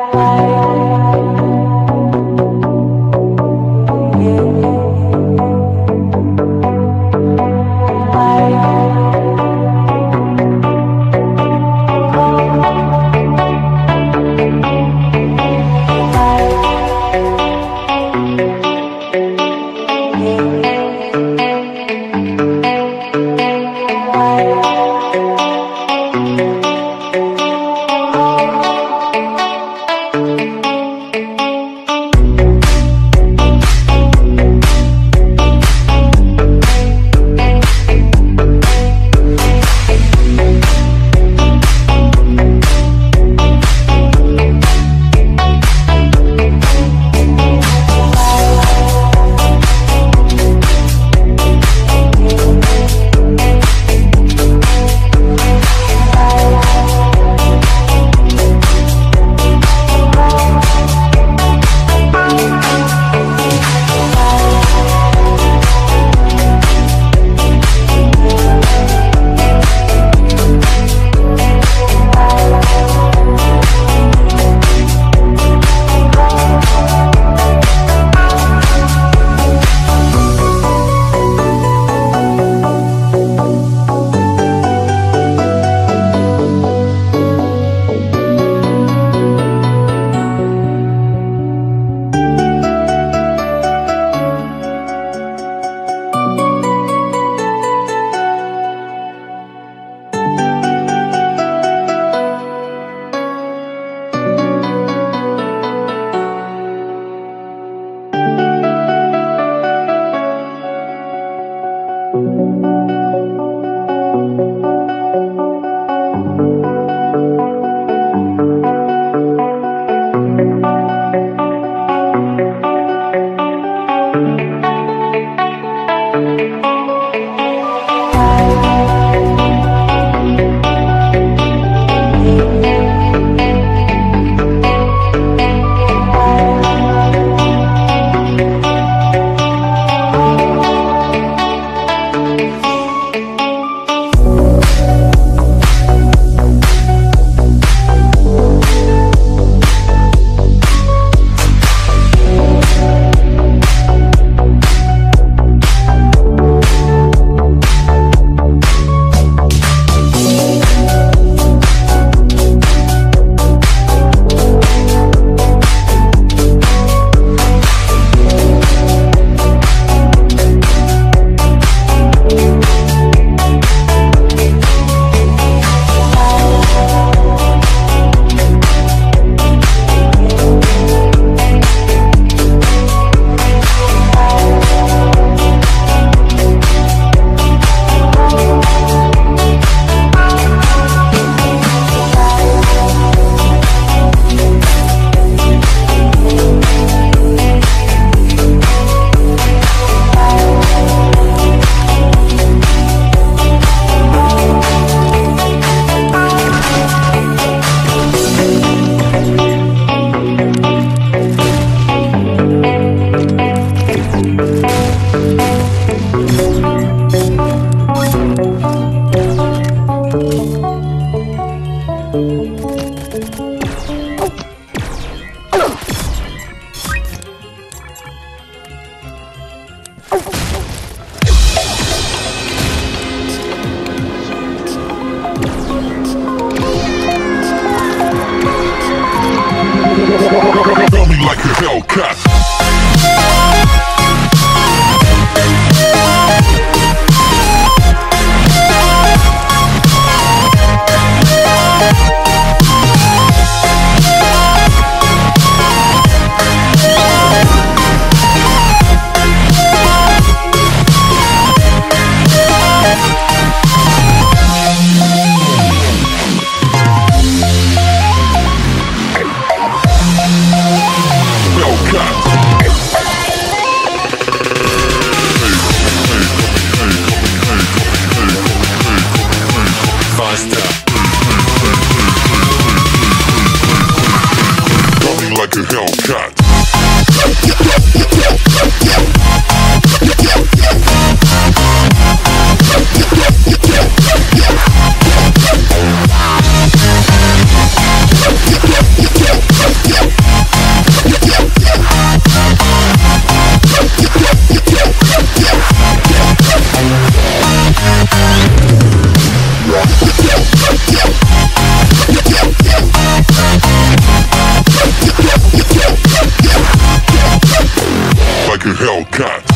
I. Hellcat. A